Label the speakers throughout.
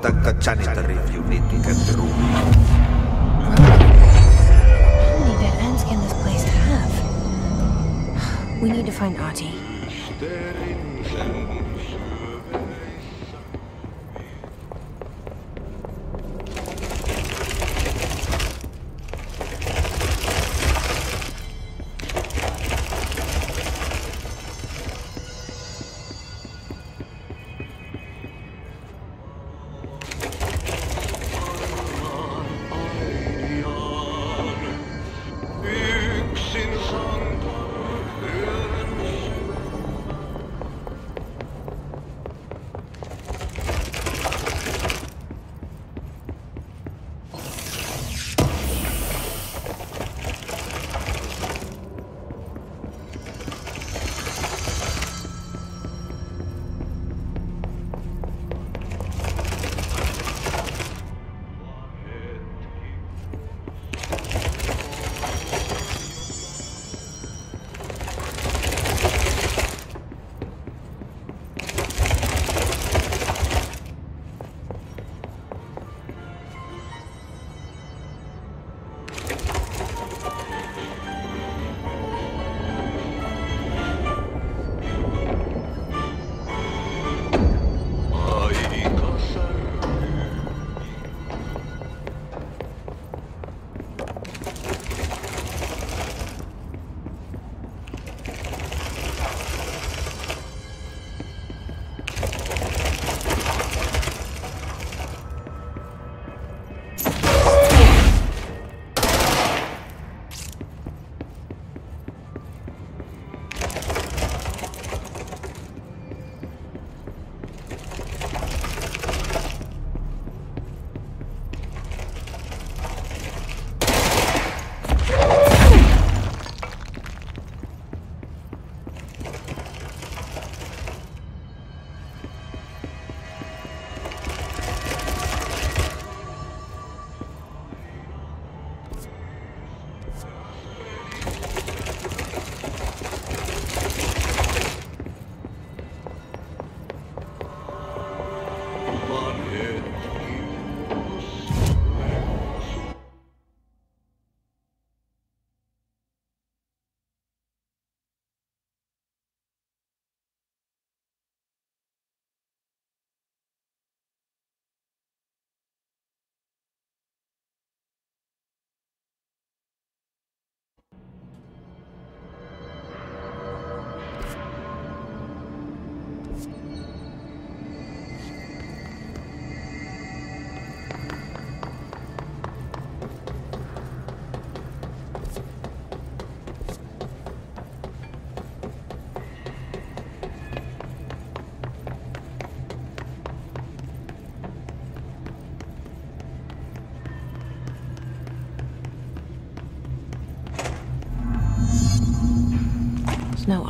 Speaker 1: contact janitor if you need to get through.
Speaker 2: How many dead ends can this place have? We need to find Ahti.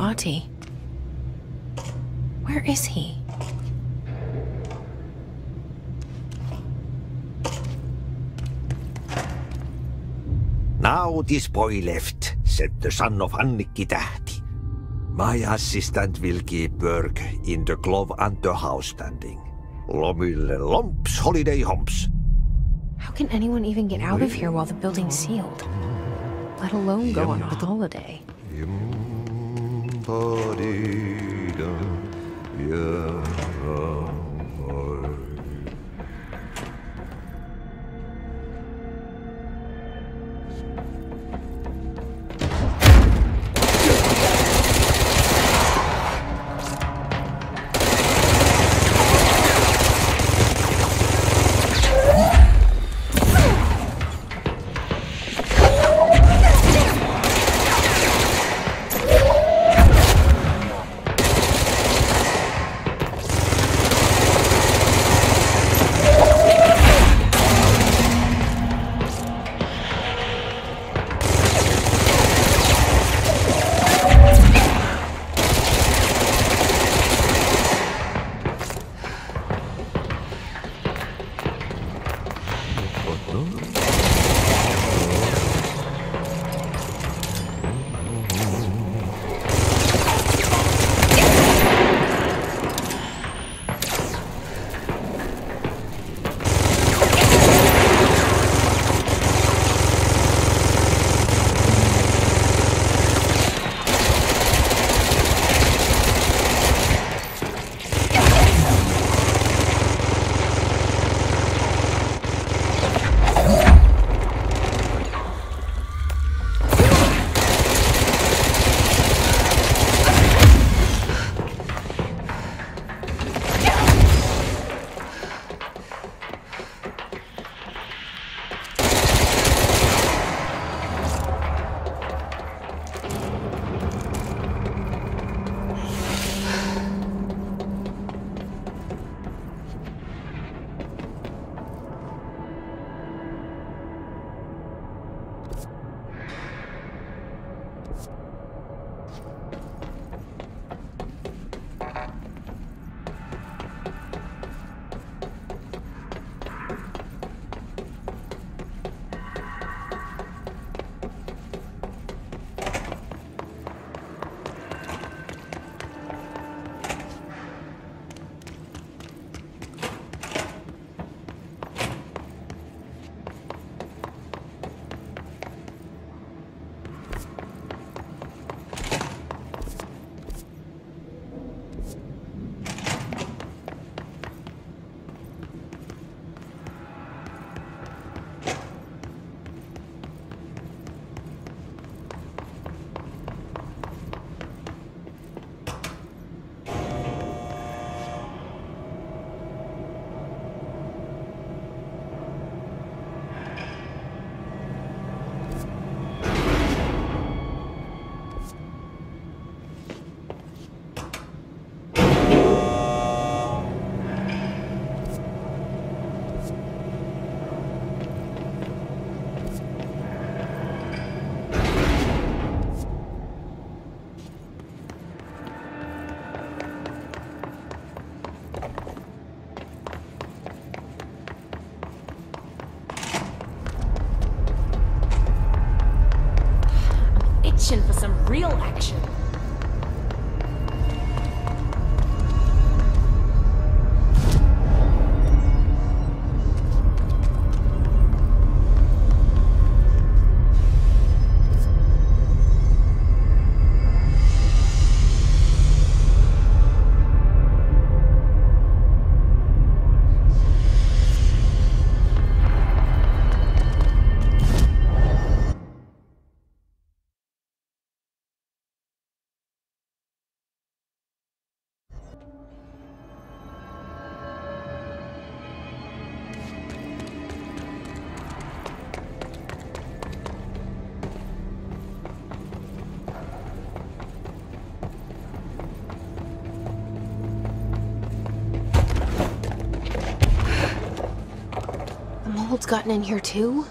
Speaker 3: Ahti. Where is he?
Speaker 1: Now this boy left, said the son of Annikki Tähti. My assistant will keep work in the glove and the house standing. Lomille lomps, holiday humps.
Speaker 3: How can anyone even get out of here while the building's sealed? Let alone go on a holiday.
Speaker 4: For some real action.
Speaker 3: Gotten in here too?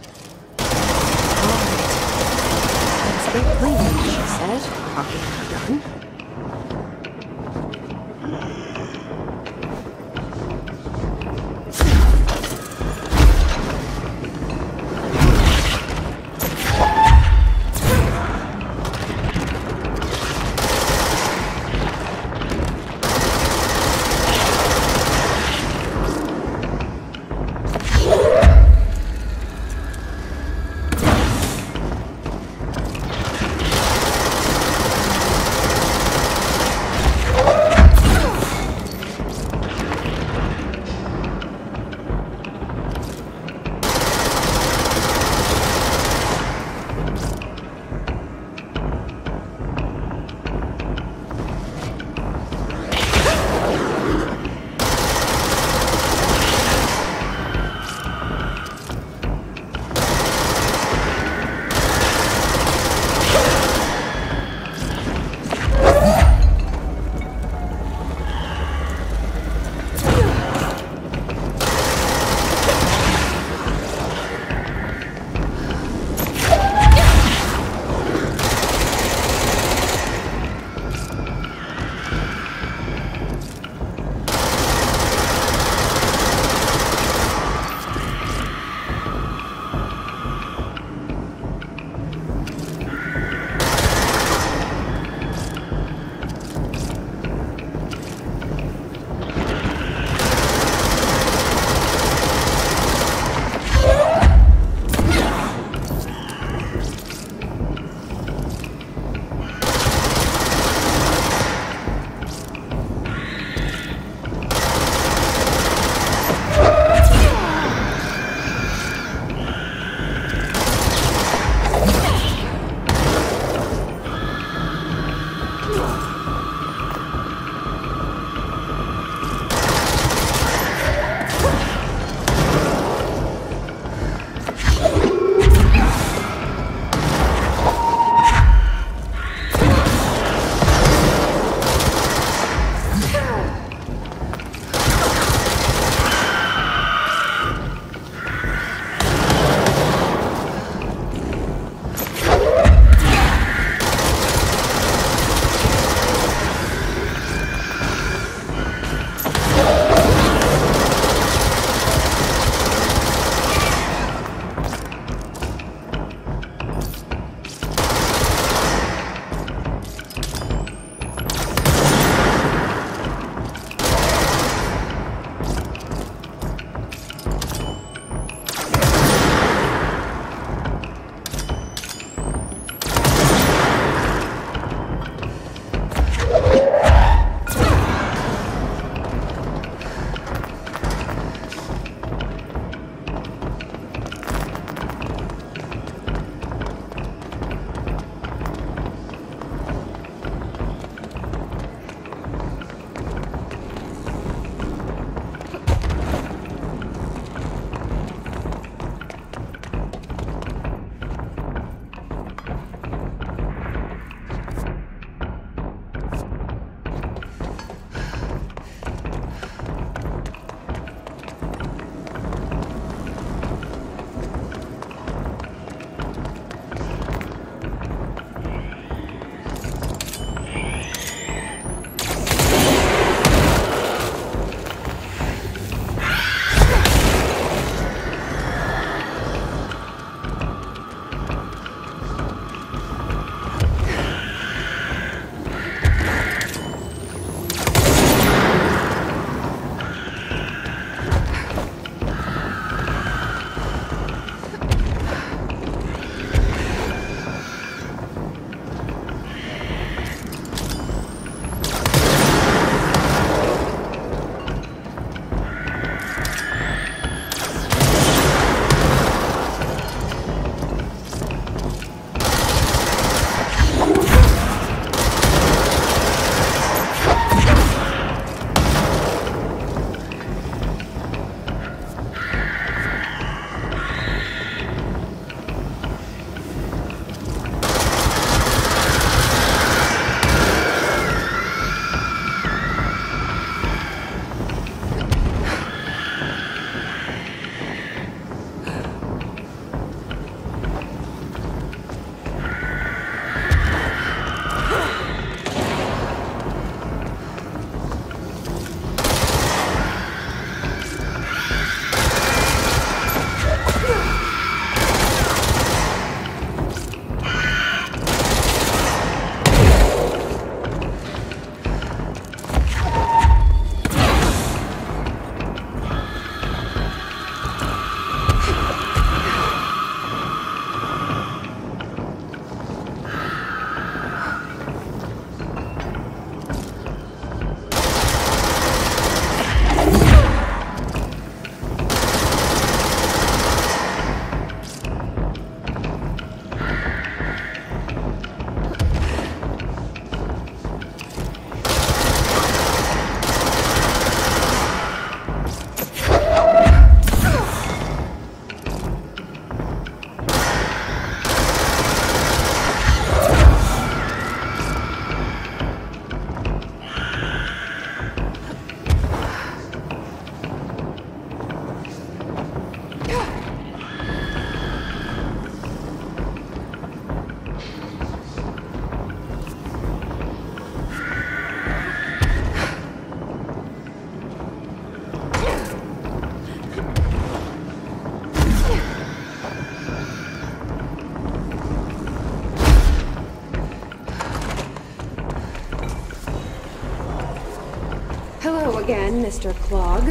Speaker 2: Again, Mr. Clog.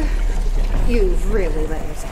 Speaker 2: You've really let yourself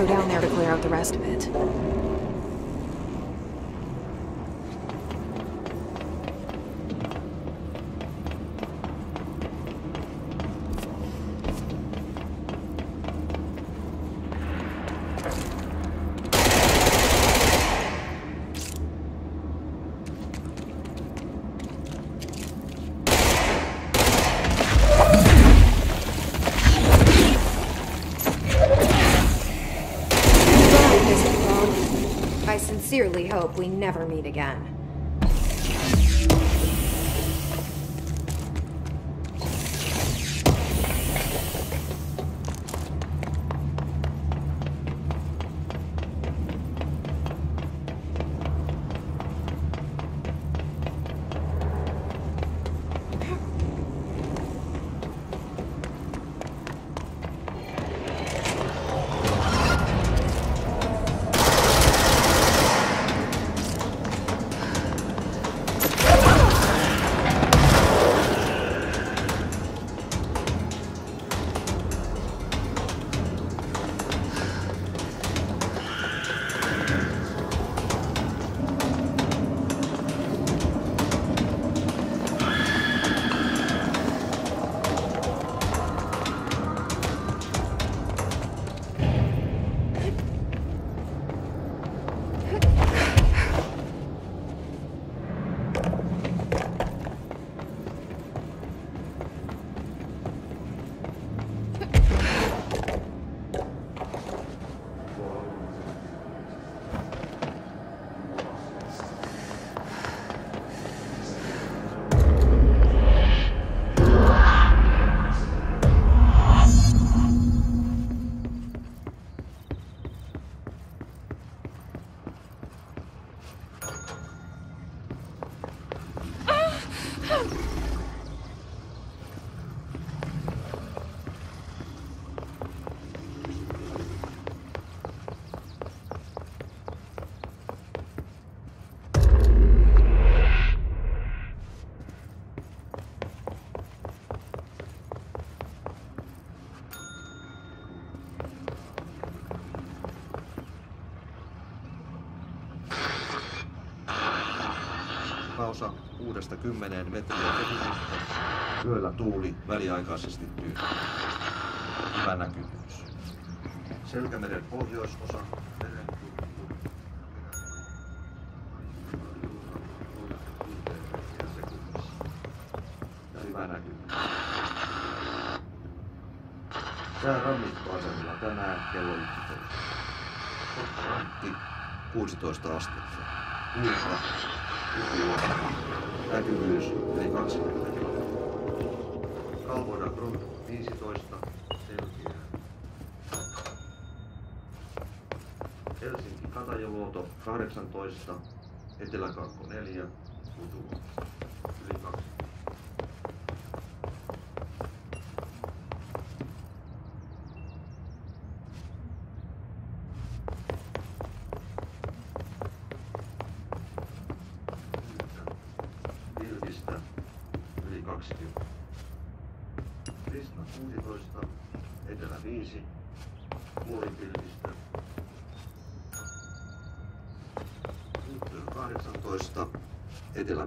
Speaker 3: go down there to clear out the rest of it.
Speaker 2: Sincerely hope we never meet again.
Speaker 5: 10 metriä sekunnisessa. Yöllä tuuli väliaikaisesti tyyntyy. Hyvä näkyvyys. Selkämeren pohjoisosa, Tämä Tää rannikkoasemilla tänään kello 11. Rantti 16 astetta. Kuinka? Kuinka? Näkyvyys yli 20 Kalvoida Grund 15, selkeää. Helsinki Katajaluoto 18, Eteläkaakko 4, Kutulo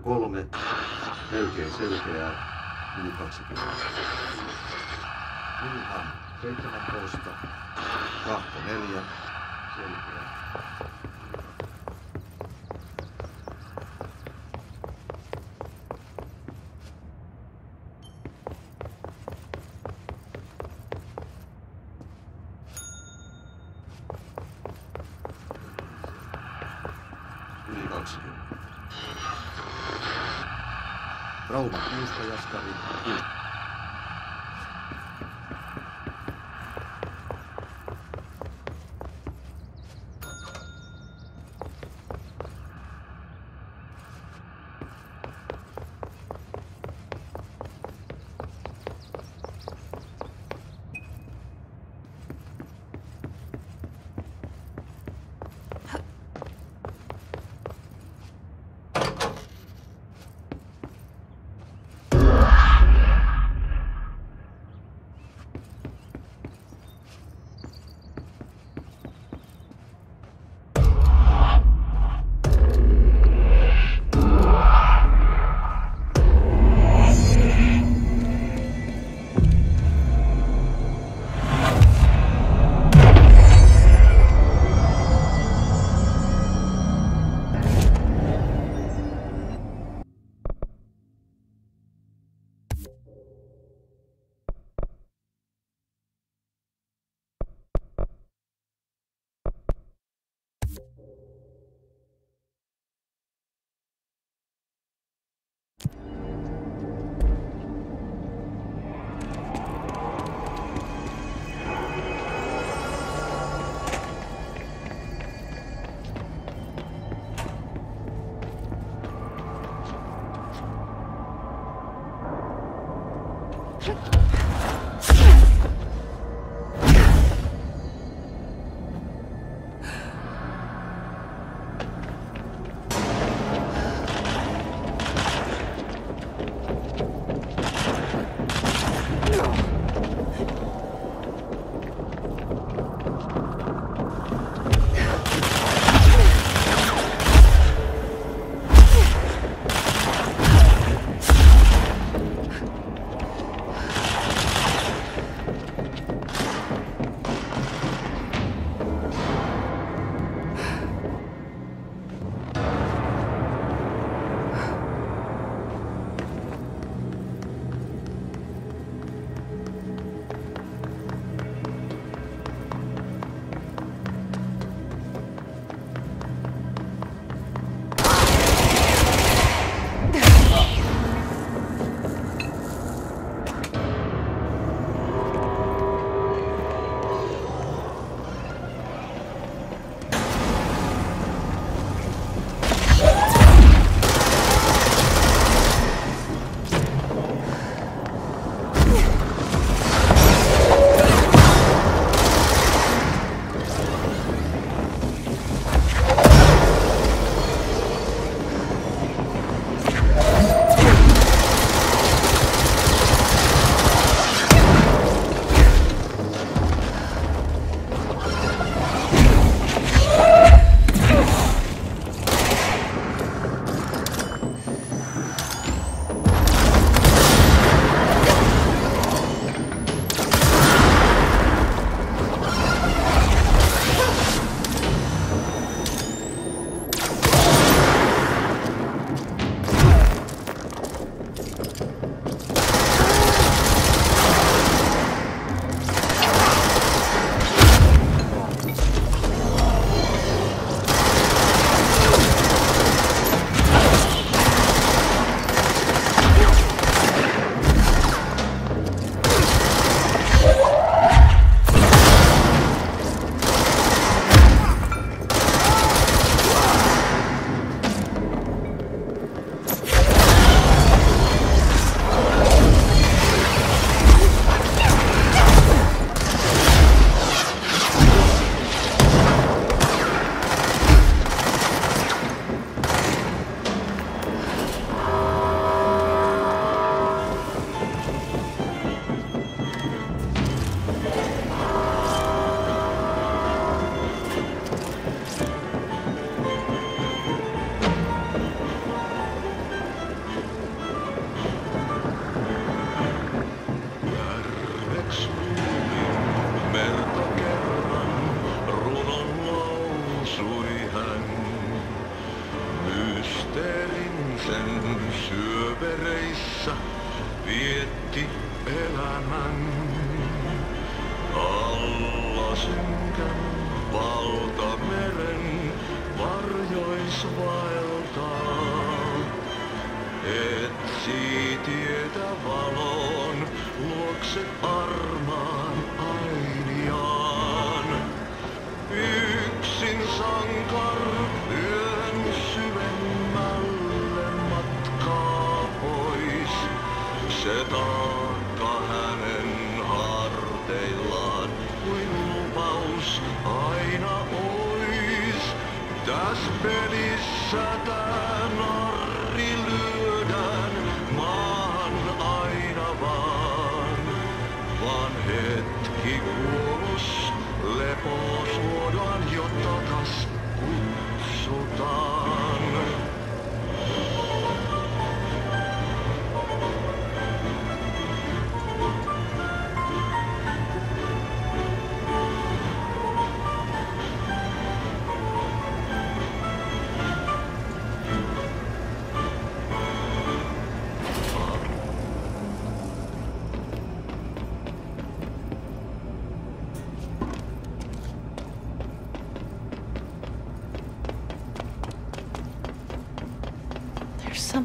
Speaker 5: kolme, melkein selkeää, yli 20. Ilman 17, 24, selkeää.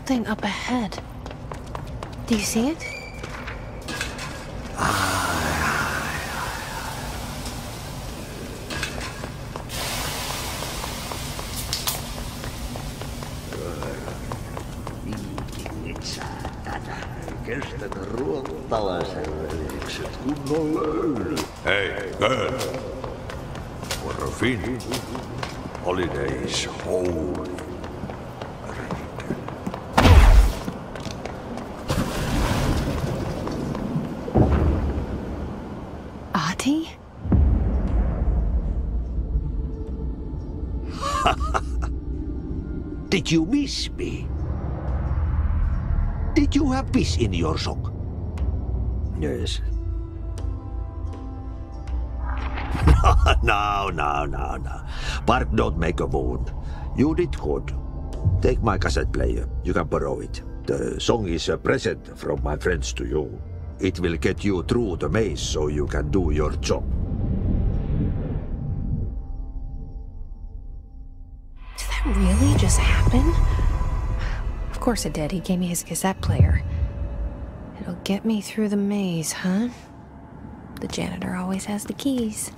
Speaker 3: Something up ahead. Do you see it?
Speaker 1: Hey, girl. For a fin. Holidays holy. Did you miss me? Did you have peace in your song? Yes. no, no, no, no. Bark don't make a wound. You did good. Take my cassette player. You can borrow it. The song is a present from my friends to you. It will get you through the maze so you can do your job.
Speaker 3: Happen? Of course it did. He gave me his cassette player. It'll get me through the maze, huh? The janitor always has the keys.